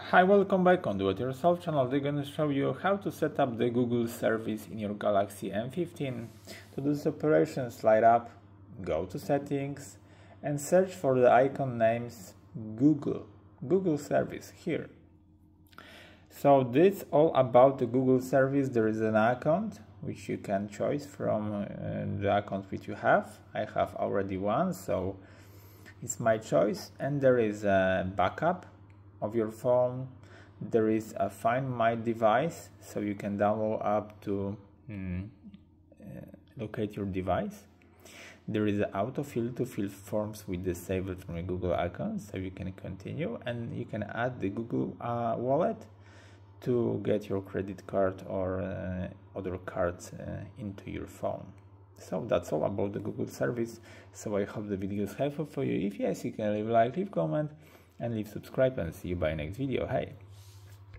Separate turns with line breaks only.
Hi, welcome back on Do It Yourself channel. They're going to show you how to set up the Google service in your Galaxy M15. To do this operation, slide up, go to settings and search for the icon names Google, Google service here. So this all about the Google service. There is an account which you can choose from uh, the account which you have. I have already one, so it's my choice. And there is a backup of your phone there is a find my device so you can download up to mm, uh, locate your device. There is autofill to fill forms with the saved from your google account so you can continue and you can add the google uh, wallet to get your credit card or uh, other cards uh, into your phone. So that's all about the google service. So i hope the video is helpful for you. If yes you can leave a like leave comment and leave subscribe and see you by next video. Hey